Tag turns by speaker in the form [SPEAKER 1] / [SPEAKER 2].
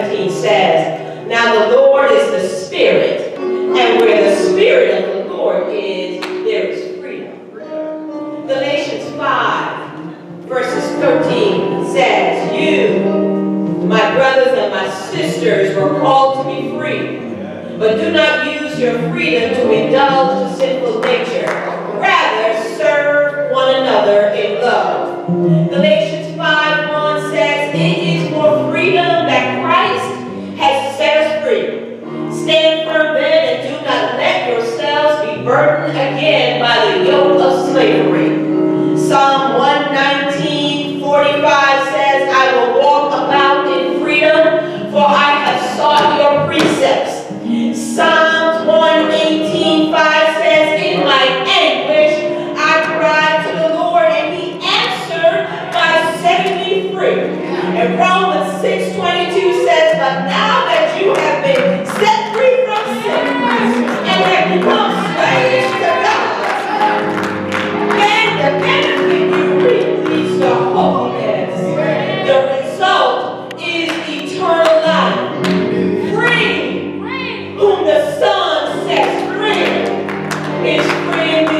[SPEAKER 1] 17 says, Now the Lord is the Spirit, and where the Spirit of the Lord is, there is freedom. Galatians 5, verses 13 says, You, my brothers and my sisters, were called to be free, but do not use your freedom to set free from sin and have become slaves to God, then the benefit you reap leads to holiness. The result is eternal life. Free. Whom the Son sets free is free